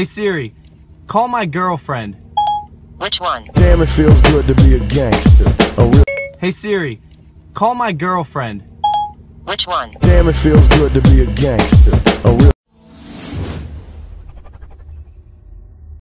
Hey Siri, call my girlfriend. Which one? Damn, it feels good to be a gangster. A. Hey Siri, call my girlfriend. Which one? Damn, it feels good to be a gangster.